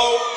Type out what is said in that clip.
Oh.